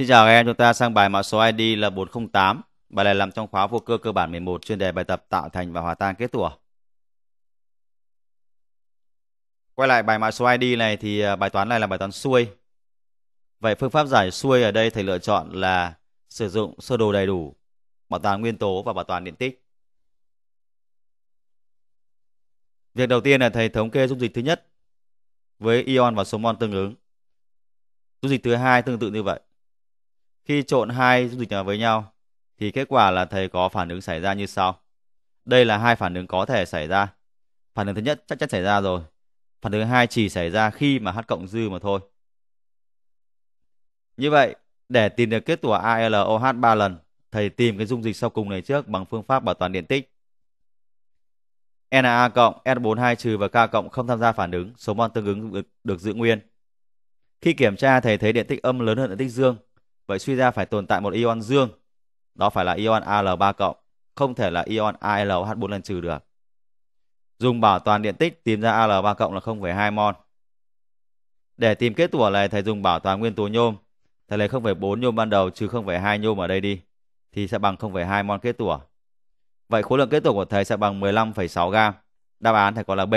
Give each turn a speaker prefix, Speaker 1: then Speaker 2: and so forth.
Speaker 1: Xin chào các em, chúng ta sang bài mã số ID là 408. Bài này nằm trong khóa vô cơ cơ bản 11 chuyên đề bài tập tạo thành và hòa tan kết tủa. Quay lại bài mã số ID này thì à, bài toán này là bài toán xuôi. Vậy phương pháp giải xuôi ở đây thầy lựa chọn là sử dụng sơ đồ đầy đủ, bảo toàn nguyên tố và bảo toàn điện tích. Việc đầu tiên là thầy thống kê dung dịch thứ nhất với ion và số mol tương ứng. Dung dịch thứ hai tương tự như vậy. Khi trộn hai dung dịch với nhau thì kết quả là thầy có phản ứng xảy ra như sau. Đây là hai phản ứng có thể xảy ra. Phản ứng thứ nhất chắc chắn xảy ra rồi. Phản ứng thứ hai chỉ xảy ra khi mà H cộng dư mà thôi. Như vậy, để tìm được kết quả ALOH 3 lần, thầy tìm cái dung dịch sau cùng này trước bằng phương pháp bảo toàn điện tích. Na cộng, S42 trừ và K cộng không tham gia phản ứng, số mol tương ứng được, được giữ nguyên. Khi kiểm tra thầy thấy điện tích âm lớn hơn điện tích dương, vậy suy ra phải tồn tại một ion dương, đó phải là ion Al3 cộng, không thể là ion AlOH4 lần trừ được. Dùng bảo toàn điện tích tìm ra Al3 cộng là 0,2 mol. Để tìm kết tủa này thầy dùng bảo toàn nguyên tố nhôm, thầy lấy 0,4 nhôm ban đầu trừ 0,2 nhôm ở đây đi thì sẽ bằng 0,2 mol kết tủa. Vậy khối lượng kết tủa của thầy sẽ bằng 15,6 gam. Đáp án thầy có là B.